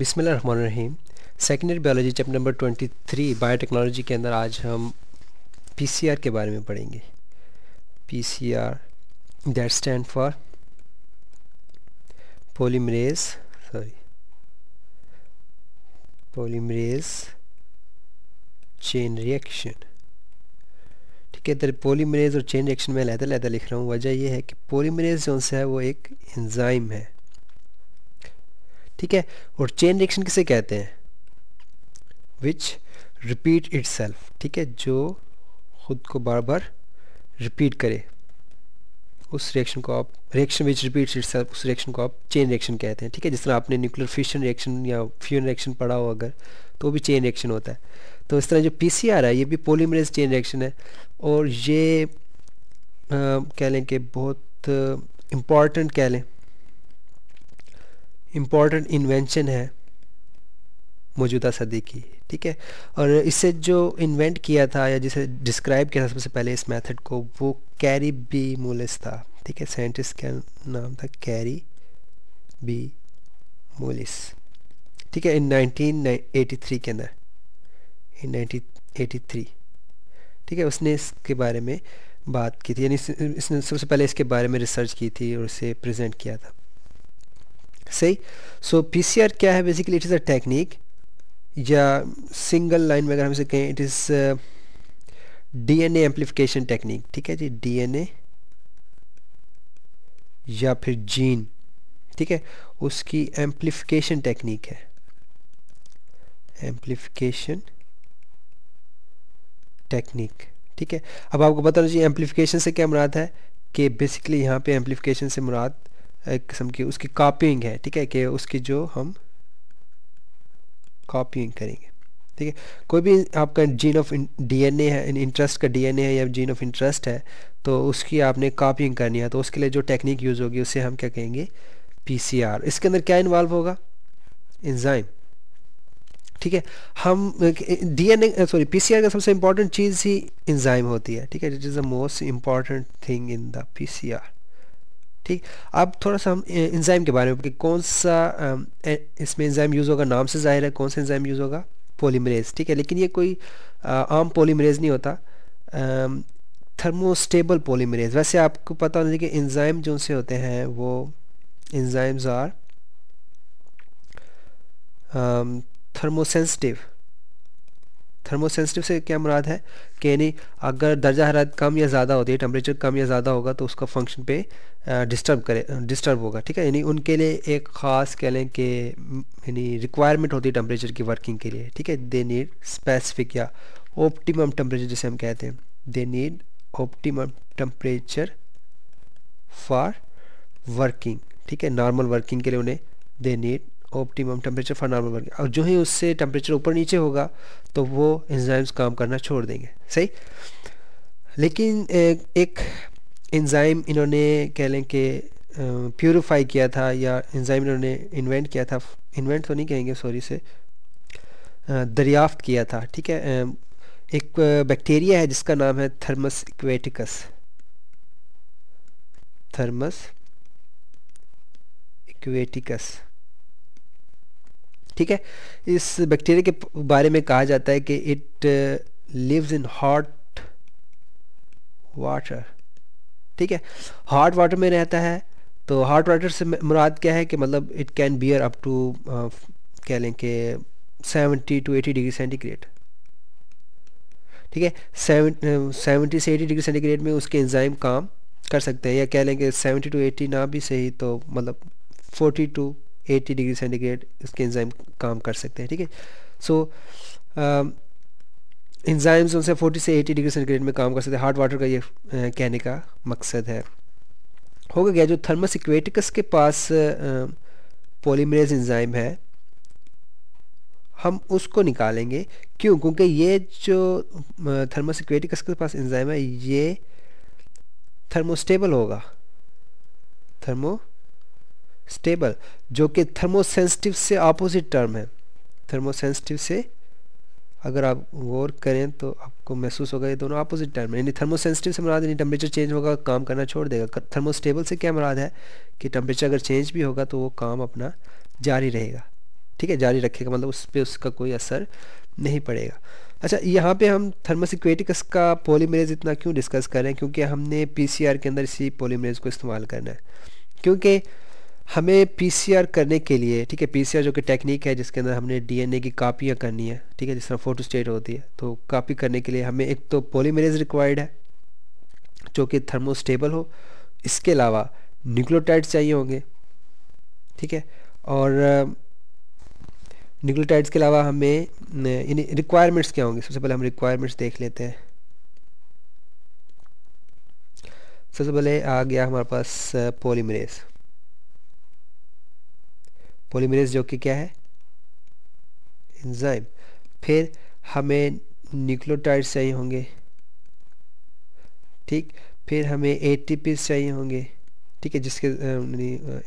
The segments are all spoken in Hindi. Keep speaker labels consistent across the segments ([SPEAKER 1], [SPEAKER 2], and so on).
[SPEAKER 1] बिस्मिल्लाहिर्रहमानिर्रहीम। Secondary biology chapter number 23 biotechnology के अंदर आज हम पीसीआर के बारे में पढ़ेंगे। PCR that stand for polymerase sorry polymerase chain reaction ठीक है तो पोलीमरेज और चेन रिएक्शन में लहदा लहदा लिख रहा हूँ। वजह यह है कि पोलीमरेज जो है, वो एक एंजाइम है। ठीक है? और चेन रिएक्शन किसे कहते हैं? विच रिपीट इट ठीक है? जो खुद को बार बार रिपीट करे। उस रिएक्शन को आप रिएक्शन विच रिपीट इट उस रिएक्शन को आप चेन रिएक्शन कहते हैं ठीक है? जिस तरह आपने न्यूक्लियर फ्यूशन रिएक्शन या फ्यून रिएक्शन पढ़ा हो अगर तो भी चेन रिएक्शन होता है। तो इस तरह जो पीसीआर है ये भी पोलीमरेज चेन रिएक्शन है। और ये आ, कह लें कि बहुत इंपॉर्टेंट कह लें। इंपॉर्टेंट इन्वेंशन है, मौजूदा सदी की, ठीक है? और इसे जो इन्वेंट किया था या जिसे डिस्क्राइब किया था सबसे पहले इस मेथड को, वो कैरी बी मोलिस था, ठीक है? साइंटिस्ट का नाम था कैरी बी मोलिस ठीक है? इन 1983 के अंदर इन 1983 ठीक है? उसने इसके बारे में बात की थी, यानी इसने सबसे पहले इसके बारे में रिसर्च की थी और इसे प्रेजेंट किया था। सही? सो पी क्या है? Basically it is a technique या सिंगल लाइन में अगर हम इसे कहें it is DNA amplification technique ठीक है जी? डीएनए या फिर जीन ठीक है? उसकी एम्पलीफिकेशन टेक्निक है। एम्पलीफिकेशन टेक्निक ठीक है? अब आपको बता दीजिए एम्पलीफिकेशन से क्या मुराद है? कि बेसिकली यहाँ पे एम्पलीफिकेशन से मुराद एक किस्म की उसकी कॉपिंग है, ठीक है, कि उसकी जो हम कॉपिंग करेंगे, ठीक है। कोई भी आपका जीन ऑफ़ डीएनए है इंटरेस्ट का डीएनए है या जीन ऑफ़ इंटरेस्ट है तो उसकी आपने कॉपिंग करनी है तो उसके लिए जो टेक्निक यूज़ होगी उससे हम क्या कहेंगे? पीसीआर इसके अंदर क्या इन्वॉल्व होगा? इंजाइम ठीक है, हम डीएनए सॉरी पीसीआर का सबसे इंपॉर्टेंट चीज़ ही इंजाइम होती है, ठीक है it is the most important thing in the PCR ठीक अब थोड़ा सा हम इंजाइम के बारे में, कि कौन सा इसमें इंजाइम यूज़ होगा, नाम से ज़ाहिर है कौन सा इंजाइम यूज़ होगा? पोलीमरेज ठीक है? लेकिन ये कोई आम पोलीमरेज नहीं होता। थर्मोस्टेबल पोलीमरेज वैसे आपको पता होना चाहिए कि इंजाइम जो से होते हैं, वो इंजाइम्स आर थर्मोसेंसिटिव थर्मोसेंसिटिव से क्या मुराद है? कि यानी अगर दर्जा हरारत कम या ज़्यादा होती है टेम्परेचर कम या ज़्यादा होगा तो उसका फ़ंक्शन पे डिस्टर्ब करे डिस्टर्ब होगा, ठीक है? यानी उनके लिए एक ख़ास कह लें कि, यानी रिक्वायरमेंट होती है टेम्परेचर की वर्किंग के लिए, ठीक है? दे नीड स्पेसिफिक या ऑप्टिमम टेम्परेचर जिसे हम कहते हैं। They need optimum temperature for working ठीक है? नॉर्मल वर्किंग के लिए उन्हें they need optimum temperature for normal working और जो ही उससे टेम्परेचर ऊपर नीचे होगा तो वो एंजाइम्स काम करना छोड़ देंगे। सही? लेकिन एक एंजाइम इन्होंने कह लें कि प्योरीफाई किया था या एंजाइम इन्होंने इन्वेंट किया था इन्वेंट तो नहीं कहेंगे सॉरी से दरियाफ्त किया था, ठीक है? एक बैक्टीरिया है जिसका नाम है थर्मस इक्वेटिकस थर्मस इक्वेटिकस ठीक है? इस बैक्टीरिया के बारे में कहा जाता है कि it lives in hot water ठीक है? हॉट वाटर में रहता है तो हॉट वाटर से मुराद क्या है कि मतलब it can bear up to कह लें कि seventy two eighty degree centigrade ठीक है? सेवेंटी से एटी डिग्री सेंटीग्रेड में उसके एंजाइम काम कर सकते हैं, या कह लें कि सेवेंटी टू एटी ना भी सही तो मतलब forty two eighty degree centigrade इसके एंजाइम काम कर सकते हैं, ठीक है? सो इंजाइम्स उनसे 40 से 80 डिग्री सेंटीग्रेड में काम कर सकते हैं। हार्ड वाटर का ये कहने का मकसद है। हो गया, जो थर्मस इक्वेटिकस के पास पोलीमरेज इंजाइम है, हम उसको निकालेंगे। क्यों? क्योंकि ये जो थर्मस इक्वेटिकस के पास इंजाइम है, ये थर्मोस्टेबल होगा। थर्मो स्टेबल जो कि थर्मोसेंसिटिव से अपोजिट टर्म है। थर्मोसेंसिटिव से अगर आप गौर करें तो आपको महसूस होगा ये दोनों अपोजिट टर्म है। यानी थर्मोसेंसिटिव से मुराद यानी टेम्परेचर चेंज होगा, काम करना छोड़ देगा। थर्मोस्टेबल से क्या मुराद है? कि टेम्परेचर अगर चेंज भी होगा तो वो काम अपना जारी रहेगा। ठीक है? जारी रखेगा मतलब उस पर उसका कोई असर नहीं पड़ेगा। अच्छा यहाँ पे हम थर्मोसिक्वेटिकस का पोलीमरेज इतना क्यों डिस्कस कर रहे हैं? क्योंकि हमने पीसीआर के अंदर इसी पोलीमरेज को इस्तेमाल करना है। क्योंकि हमें पीसीआर करने के लिए, ठीक है पीसीआर जो कि टेक्निक है, जिसके अंदर हमने डीएनए की कापियाँ करनी है, ठीक है, जिस तरह फ़ोटो स्टेट होती है तो कापी करने के लिए हमें एक तो पोलीमरेज रिक्वायर्ड है, जो कि थर्मोस्टेबल हो। इसके अलावा न्यूक्लियोटाइड्स चाहिए होंगे, ठीक है, और न्यूक्लियोटाइड्स के अलावा हमें इन रिक्वायरमेंट्स क्या होंगे? सबसे पहले हम रिक्वायरमेंट्स देख लेते हैं। सबसे पहले आ गया हमारे पास पोलीमरेज पोलीमरेज जो कि क्या है? एंजाइम फिर हमें न्यूक्लियोटाइड्स चाहिए होंगे। ठीक? फिर हमें ए चाहिए होंगे। ठीक है? जिसके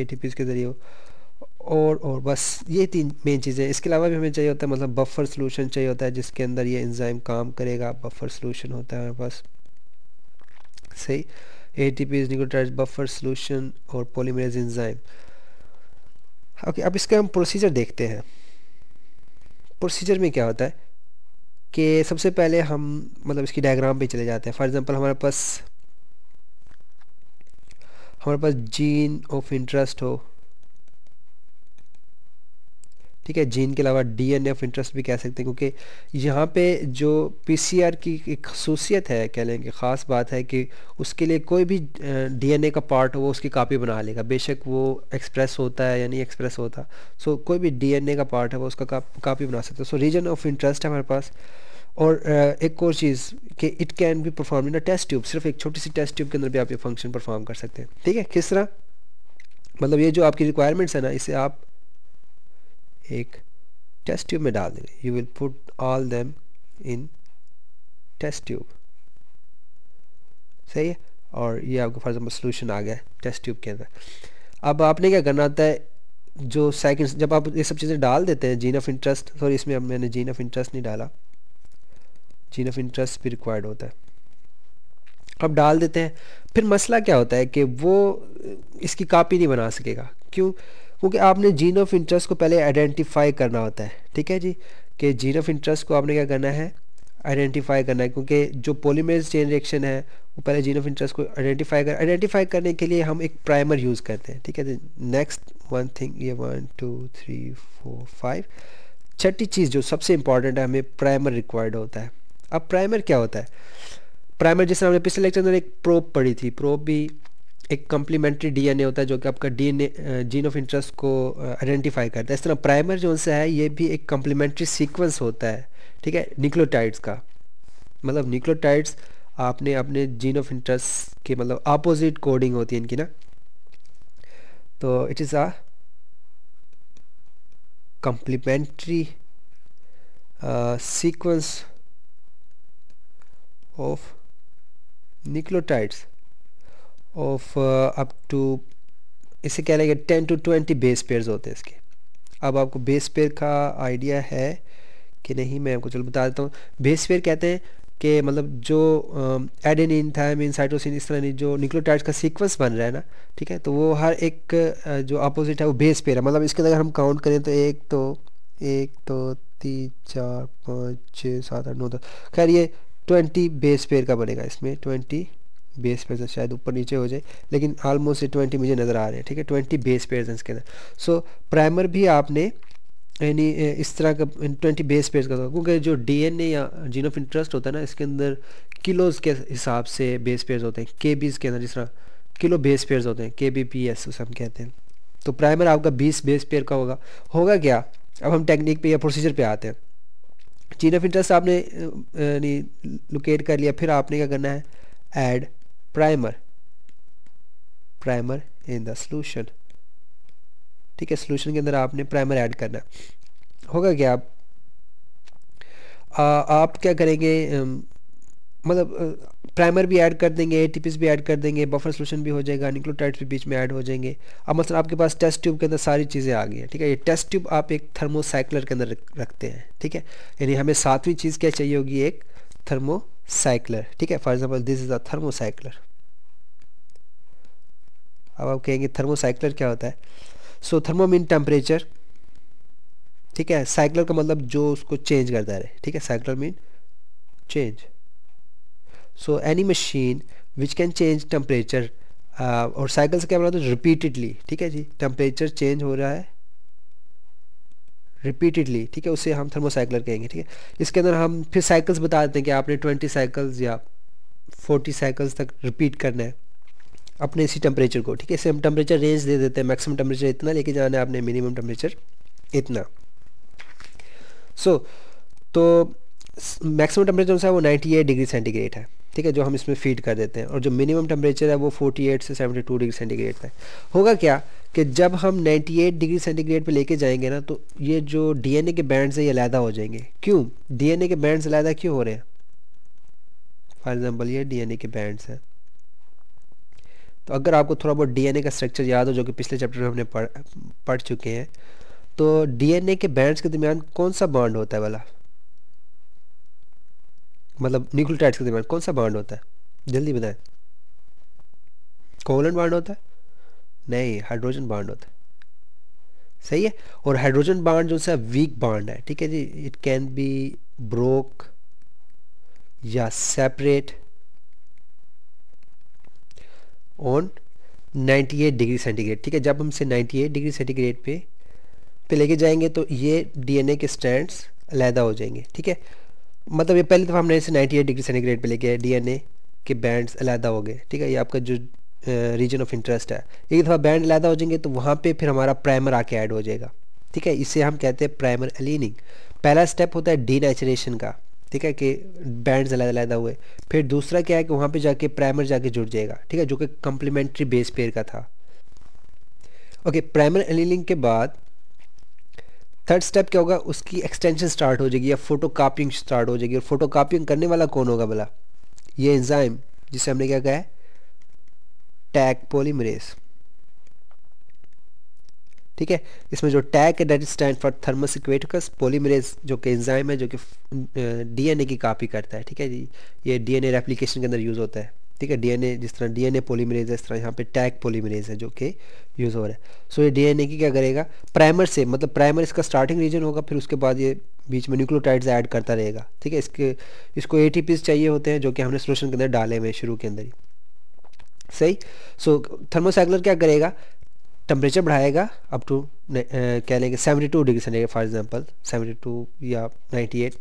[SPEAKER 1] ए के ज़रिए और और, बस ये तीन मेन चीज़ें। इसके अलावा भी हमें चाहिए होता है मतलब बफर सोलूशन चाहिए होता है, जिसके अंदर ये इंजाइम काम करेगा। बफर सोलूशन होता है हमारे पास सही A T P buffer solution और पोलीमरेज इंजाइम ओके अब इसका हम प्रोसीजर देखते हैं। प्रोसीजर में क्या होता है कि सबसे पहले हम मतलब इसकी डायग्राम पे चले जाते हैं। फॉर एग्जांपल हमारे पास हमारे पास जीन ऑफ़ इंटरेस्ट हो। ठीक है जीन के अलावा डीएनए ऑफ़ इंटरेस्ट भी कह सकते हैं, क्योंकि यहाँ पे जो पीसीआर की एक खसूसियत है, कह लें कि ख़ास बात है कि उसके लिए कोई भी डीएनए का पार्ट हो, वो उसकी कापी बना लेगा। बेशक वो एक्सप्रेस होता है या नहीं एक्सप्रेस होता। सो कोई भी डीएनए का पार्ट है, वो उसका कापी बना सकता है। सो रीजन ऑफ़ इंटरेस्ट है हमारे पास। और एक और चीज़ कि it can be perform in a test tube सिर्फ़ एक छोटी सी टेस्ट ट्यूब के अंदर भी आप ये फ़ंक्शन परफॉर्म कर सकते हैं। ठीक है, किस तरह? मतलब ये जो आपकी रिक्वायरमेंट्स है ना, इसे आप एक टेस्ट ट्यूब में डाल देंगे। You will put all them in test tube सही है? और ये आपका फॉर एग्ज़ाम्पल सोल्यूशन आ गया टेस्ट ट्यूब के अंदर। अब आपने क्या करना होता है? जो सेकंड जब आप ये सब चीज़ें डाल देते हैं जीन ऑफ़ इंटरेस्ट सॉरी इसमें अब मैंने जीन ऑफ़ इंटरेस्ट नहीं डाला। जीन ऑफ़ इंटरेस्ट भी रिक्वायर्ड होता है। अब डाल देते हैं। फिर मसला क्या होता है कि वो इसकी कापी नहीं बना सकेगा। क्यों? क्योंकि आपने जीन ऑफ़ इंटरेस्ट को पहले आइडेंटिफाई करना होता है। ठीक है जी? कि जीन ऑफ़ इंटरेस्ट को आपने क्या करना है? आइडेंटिफाई करना है, क्योंकि जो पोलीमेज चेन रिएक्शन है, वो पहले जीन ऑफ़ इंटरेस्ट को आइडेंटिफाई कर आइडेंटिफाई करने के लिए हम एक प्राइमर यूज़ करते हैं। ठीक है जी? नेक्स्ट वन थिंग ये one two three four five छठी चीज़ जो सबसे इंपॉर्टेंट है, हमें प्राइमर रिक्वायर्ड होता है। अब प्राइमर क्या होता है? प्राइमर जैसे हमने पिछले लेक्चर में एक प्रोप पढ़ी थी प्रोप भी एक कम्प्लीमेंट्री डीएनए होता है जो कि आपका डीएनए जीन ऑफ़ इंटरेस्ट को आइडेंटिफाई करता है। इस तरह प्राइमर जो सा है, ये भी एक कम्प्लीमेंट्री सीक्वेंस होता है, ठीक है? न्यूक्लियोटाइड्स का। मतलब न्यूक्लियोटाइड्स आपने अपने जीन ऑफ़ इंटरेस्ट के मतलब अपोजिट कोडिंग होती है इनकी ना। तो it is a complementary sequence of nucleotides of up to इसे क्या लगेगा ten to twenty base pairs होते हैं इसके। अब आपको बेस पेयर का आइडिया है कि नहीं, मैं आपको चलो बता देता हूँ। बेस पेयर कहते हैं कि मतलब जो एडेनिन थायमिन साइटोसिन इस तरह नहीं, जो न्यूक्लियोटाइड्स का सीक्वेंस बन रहा है ना, ठीक है? तो वो हर एक जो अपोजिट है वो बेस पेयर है। मतलब इसके अगर हम काउंट करें तो एक तो एक, दो, तीन, चार, पाँच, छः, सात, आठ, नौ, दस। खैर ये ट्वेंटी बेस पेयर का बनेगा इसमें ट्वेंटी बेस पेयर शायद ऊपर नीचे हो जाए, लेकिन ऑलमोस्ट ये ट्वेंटी मुझे नज़र आ रहे हैं, ठीक है? ट्वेंटी बेस पेयर इसके अंदर। सो प्राइमर भी आपने यानी इस तरह का ट्वेंटी बेस पेयर का क्योंकि जो डीएनए या जीन ऑफ़ इंटरेस्ट होता है ना, इसके अंदर किलोज़ के हिसाब से बेस पेयर होते हैं के बीज के अंदर, जिस तरह किलो बेस पेयर होते हैं के बी पी एस उसे हम कहते हैं। तो प्राइमर आपका बीस बेस पेयर का होगा। होगा क्या? अब हम टेक्निक पे या प्रोसीजर पे आते हैं। जीन ऑफ़ इंटरेस्ट आपने लोकेट कर लिया, फिर आपने क्या करना है? Add primer primer in the solution ठीक है सोल्यूशन के अंदर आपने प्राइमर ऐड करना होगा क्या आप आ, आप क्या करेंगे मतलब प्राइमर भी ऐड कर देंगे ए भी ऐड कर देंगे बफर सोल्यूशन भी हो जाएगा न्यूक्लियोटाइड्स भी बीच में ऐड हो जाएँगे। अब मतलब आपके पास टेस्ट ट्यूब के अंदर सारी चीज़ें आ गई हैं ठीक है? ये टेस्ट ट्यूब आप एक थर्मोसाइक्लर के अंदर रखते हैं ठीक है? यानी हमें सातवीं चीज़ क्या चाहिए होगी? एक थर्मोसाइक्लर ठीक है? For example this is a thermocycler अब आप कहेंगे थर्मोसाइक्लर क्या होता है? सो थर्मो मीन टेम्परेचर ठीक है? साइकिलर का मतलब जो उसको चेंज करता रहे। ठीक है? Cycler mean change so any machine which can change temperature और साइकिल से क्या बोला तो रिपीटेडली ठीक है जी? टेम्परेचर चेंज हो रहा है। रिपीटेडली ठीक है उसे हम थर्मोसाइकिलर कहेंगे ठीक है। इसके अंदर हम फिर साइकिल्स बता देते हैं कि आपने ट्वेंटी साइकिल्स या फोर्टी साइकिल्स तक रिपीट करना है अपने इसी टेम्परेचर को ठीक है। इसे हम टेम्परेचर रेंज दे देते हैं मैक्सिमम टेम्परेचर इतना लेके जाना है आपने मिनिमम टेम्परेचर इतना। सो so, तो मैक्सिमम टेम्परेचर जो है वो 98 डिग्री सेंटीग्रेड है। ठीक है, जो हम इसमें फ़ीड कर देते हैं। और जो मिनिमम टेम्परेचर है, वो 48 से 72 डिग्री सेंटीग्रेड है होगा क्या कि जब हम 98 डिग्री सेंटीग्रेड पे लेके जाएँगे ना तो ये जो डीएनए के बैंड्स हैं, ये अलहदा हो जाएँगे। क्यों? डीएनए के बैंड्स अलहदा क्यों हो रहे हैं? फॉर एग्जांपल ये डीएनए के बैंड्स हैं। तो अगर आपको थोड़ा बहुत डीएनए का स्ट्रक्चर याद हो, जो कि पिछले चैप्टर में हमने पढ़ पढ़ चुके हैं तो डीएनए के बैंड्स के दरमियान कौन सा बॉन्ड होता है वाला? मतलब न्यूक्लियोटाइड्स के दरमियान कौन सा बॉन्ड होता है? जल्दी बताएँ। कोवलेंट बॉन्ड होता है? नहीं हाइड्रोजन बॉन्ड होता है। सही है? और हाइड्रोजन बॉन्ड जो सा वीक बॉन्ड है, ठीक है जी? इट कैन बी ब्रोक या सेपरेट ऑन 98 डिग्री सेंटीग्रेड ठीक है? जब हम इसे 98 डिग्री सेंटीग्रेड पे पे लेके जाएँगे तो ये डीएनए के स्टैंड्स अलहदा हो जाएँगे, ठीक है? मतलब ये पहली दफ़ा हमने इसे 98 डिग्री सेंटीग्रेड पे लेके डीएनए के बैंड्स अलहदा हो गए, ठीक है? ये आपका जो रीजन ऑफ़ इंटरेस्ट है। एक दफ़ा बैंड अलहदा हो जाएँगे तो वहाँ पे फिर हमारा प्राइमर आके ऐड हो जाएगा, ठीक है? इसे हम कहते हैं प्राइमर एलिनिंग पहला स्टेप होता है डी का, ठीक है? कि बैंड्स अलग-अलग हुए। फिर दूसरा क्या है कि वहाँ पे जाके प्राइमर जाके जुड़ जाएगा, ठीक है? जो कि कम्प्लीमेंट्री बेस पेयर का था। ओके प्राइमर एलिलिंग के बाद थर्ड स्टेप क्या होगा? उसकी एक्सटेंशन स्टार्ट हो जाएगी या फ़ोटो कापिंग स्टार्ट हो जाएगी। और फ़ोटो कापिंग करने वाला कौन होगा भला? ये एंजाइम जिसे हमने क्या कहा है? टैग पोलीमरेस ठीक है? इसमें जो टैग है that stand for thermus aquaticus polymerase जो कि एंजाइम है, जो कि डीएनए की कापी करता है। ठीक है जी? ये डीएनए रेप्लिकेशन के अंदर यूज़ होता है। ठीक है डीएनए जिस तरह डीएनए पोलीमरेज है, इस तरह यहाँ पे टैग पोलीमरेज है जो कि यूज़ हो रहा है। सो ये डीएनए की क्या करेगा? प्राइमर से मतलब प्राइमर इसका स्टार्टिंग रीजन होगा, फिर उसके बाद ये बीच में न्यूक्लियोटाइड्स ऐड करता रहेगा। ठीक है, इसके, इसको ए चाहिए होते हैं जो कि हमने सोल्यूशन के अंदर डाले हुए शुरू के अंदर ही। सही? सो थर्मोसाइक्लर क्या करेगा? टेम्परेचर बढ़ाएगा अप टू कह लेंगे seventy two degree centigrade for example seventy two या नाइन्टी एट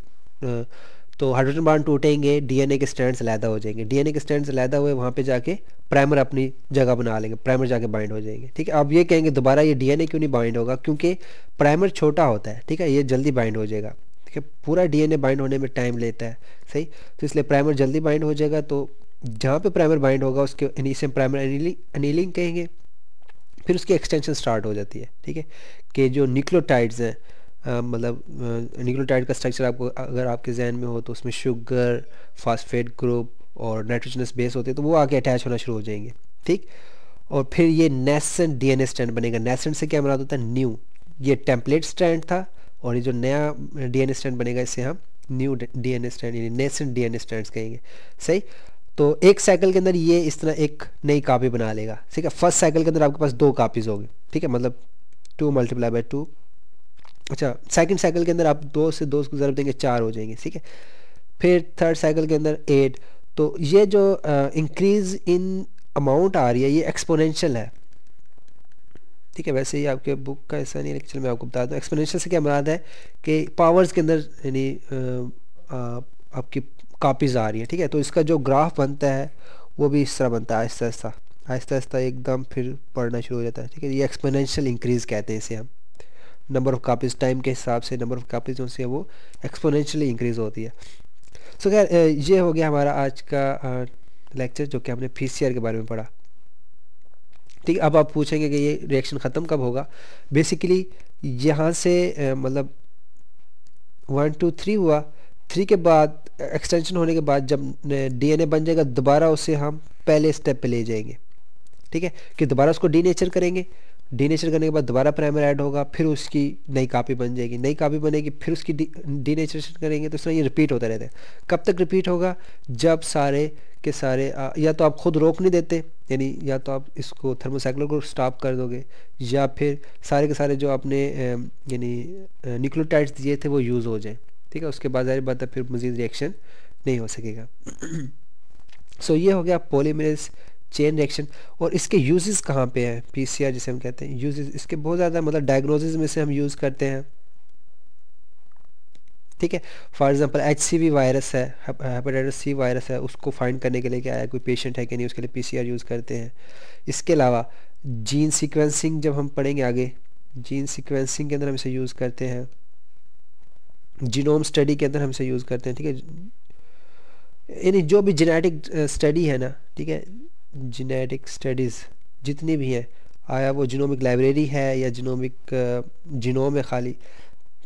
[SPEAKER 1] तो हाइड्रोजन बाड टूटेंगे डीएनए के स्टैंड्स अलहदा हो जाएँगे। डीएनए के स्टैंड्स अलहदा हुए, वहाँ पे जाके प्राइमर अपनी जगह बना लेंगे प्राइमर जाके बाइंड हो जाएँगे, ठीक है? अब ये कहेंगे दोबारा ये डीएनए क्यों नहीं बाइंड होगा? क्योंकि प्राइमर छोटा होता है, ठीक है? ये जल्दी बाइंड हो जाएगा, ठीक है? पूरा डीएनए बाइंड होने में टाइम लेता है, सही? तो इसलिए प्राइमर जल्दी बाइंड हो जाएगा तो जहाँ पे प्राइमर बाइंड होगा, उसके इसे प्राइमर अनिलिंग कहेंगे, फिर उसकी एक्सटेंशन स्टार्ट हो जाती है, ठीक है? कि जो न्यूक्लियोटाइड्स हैं मतलब न्यूक्लियोटाइड का स्ट्रक्चर आपको, अगर आपके जहन में हो तो उसमें शुगर फास्फेट ग्रुप और नाइट्रोजनस बेस होते हैं तो वो आके अटैच होना शुरू हो जाएँगे, ठीक? और फिर ये नेसेंट डीएनए स्टैंड बनेगा। नेसेंट से क्या मराद होता है न्यू ये टेम्पलेट स्टैंड था और ये जो नया डीएनए स्टैंड बनेगा इससे हम न्यू डीएनए स्टैंड यानी नेसेंट डीएनए स्टैंड्स कहेंगे। सही? तो एक साइकिल के अंदर ये इस तरह एक नई कापी बना लेगा, ठीक है? फ़र्स्ट साइकिल के अंदर आपके पास दो कापीज़ होगी, ठीक है? मतलब टू मल्टीप्लाई बाई टू अच्छा सेकंड साइकिल के अंदर आप दो से दो को ज़रूर देंगे, चार हो जाएँगे, ठीक है? फिर थर्ड साइकिल के अंदर एट तो ये जो इंक्रीज इन अमाउंट आ रही है, ये एक्सपोनेंशियल है। ठीक है, वैसे ही आपके बुक का ऐसा नहीं है चलो मैं आपको बता दूँ एक्सपोनेंशियल से क्या मराद है कि पावर्स के अंदर, यानी आपकी कापीज़ आ रही है, ठीक है? तो इसका जो ग्राफ बनता है, वो भी इस तरह बनता है आहिस्ता आहिस्ता आहिस्ता आहिस्ता एकदम फिर पढ़ना शुरू हो जाता है, ठीक है? ये एक्सपोनेंशियल इंक्रीज़ कहते हैं इसे हम। नंबर ऑफ़ कापीज़ टाइम के हिसाब से नंबर ऑफ़ कापीज़ जो है वो एक्सपोनेंशियली इंक्रीज़ होती है। सो so, खैर ये हो गया हमारा आज का लेक्चर जो कि हमने पी के बारे में पढ़ा। ठीक अब आप पूछेंगे कि ये रिएक्शन ख़त्म कब होगा? बेसिकली यहाँ से मतलब वन टू थ्री हुआ। थ्री के बाद एक्सटेंशन होने के बाद जब डीएनए बन जाएगा दोबारा उसे हम पहले स्टेप पे ले जाएँगे। ठीक है कि दोबारा उसको डी नेचर करेंगे। डी नेचर करने के बाद दोबारा प्राइमर ऐड होगा फिर उसकी नई कापी बन जाएगी। नई कापी बनेगी फिर उसकी डी नेचरेशन करेंगे तो तरह ये रिपीट होता रहता है। कब तक रिपीट होगा? जब सारे के सारे आ, या तो आप खुद रोक नहीं देते यानी या तो आप इसको थर्मोसाइक्लर को स्टॉप कर दोगे या फिर सारे के सारे जो आपने यानी न्यूक्लियोटाइड्स दिए थे वो यूज़ हो जाए। ठीक है? उसके बाद ज़ाहिर बात है फिर मज़ीद रिएक्शन नहीं हो सकेगा। सो so, ये हो गया पोलीमरेज चेन रिएक्शन और इसके यूजेस कहाँ पे हैं? पीसीआर जिसे हम कहते हैं यूजेस इसके बहुत ज़्यादा मतलब डायग्नोसिस में से हम यूज़ करते हैं। ठीक है? For example H C V virus है हेपेटाइटिस सी वायरस है, उसको फाइंड करने के लिए क्या है? कोई पेशेंट है कि नहीं, उसके लिए पीसीआर यूज़ करते हैं। इसके अलावा जीन सीक्वेंसिंग जब हम पढ़ेंगे आगे जीन सीक्वेंसिंग के अंदर हम इसे यूज़ करते हैं। जीनोम स्टडी के अंदर हम इसे यूज़ करते हैं, ठीक है? यानी जो भी जेनेटिक स्टडी है ना, ठीक है? जेनेटिक स्टडीज़ जितनी भी हैं आया वो जीनोमिक लाइब्रेरी है या जीनोमिक जीनोम है खाली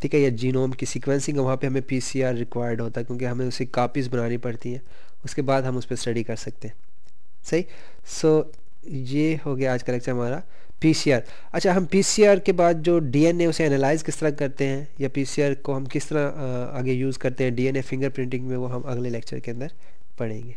[SPEAKER 1] ठीक है या जीनोम की सीक्वेंसिंग वहाँ पे हमें पीसीआर रिक्वायर्ड होता है क्योंकि हमें उसी कापीज़ बनानी पड़ती हैं उसके बाद हम उस पर स्टडी कर सकते हैं। सही? सो so, ये हो गया आज का लेक्चर हमारा पीसीआर अच्छा हम पीसीआर के बाद जो डीएनए उसे एनालाइज किस तरह करते हैं या पीसीआर को हम किस तरह आगे यूज़ करते हैं डीएनए फिंगरप्रिंटिंग में वो हम अगले लेक्चर के अंदर पढ़ेंगे।